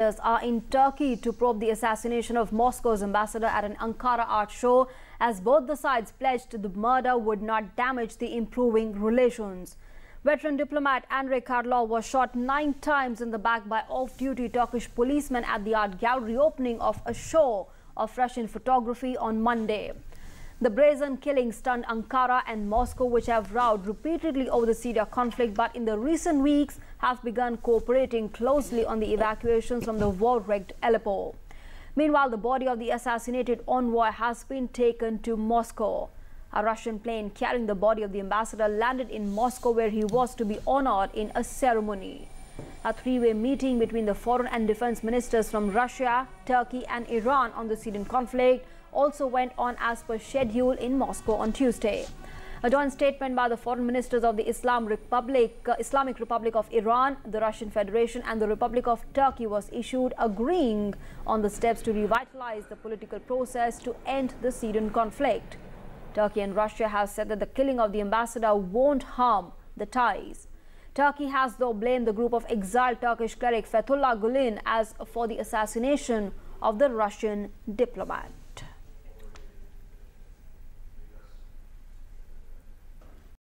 are in Turkey to probe the assassination of Moscow's ambassador at an Ankara art show as both the sides pledged the murder would not damage the improving relations. Veteran diplomat Andrei Karlov was shot nine times in the back by off-duty Turkish policemen at the art gallery opening of a show of Russian photography on Monday. The brazen killing stunned Ankara and Moscow, which have rowed repeatedly over the Syria conflict, but in the recent weeks have begun cooperating closely on the evacuations from the war-wrecked Aleppo. Meanwhile, the body of the assassinated envoy has been taken to Moscow. A Russian plane carrying the body of the ambassador landed in Moscow, where he was to be honored in a ceremony. A three-way meeting between the foreign and defense ministers from Russia, Turkey and Iran on the Syrian conflict also went on as per schedule in Moscow on Tuesday. A joint statement by the foreign ministers of the Islam Republic, uh, Islamic Republic of Iran, the Russian Federation and the Republic of Turkey was issued agreeing on the steps to revitalize the political process to end the Syrian conflict. Turkey and Russia have said that the killing of the ambassador won't harm the ties. Turkey has though blamed the group of exiled Turkish cleric Fethullah Gulen as for the assassination of the Russian diplomat.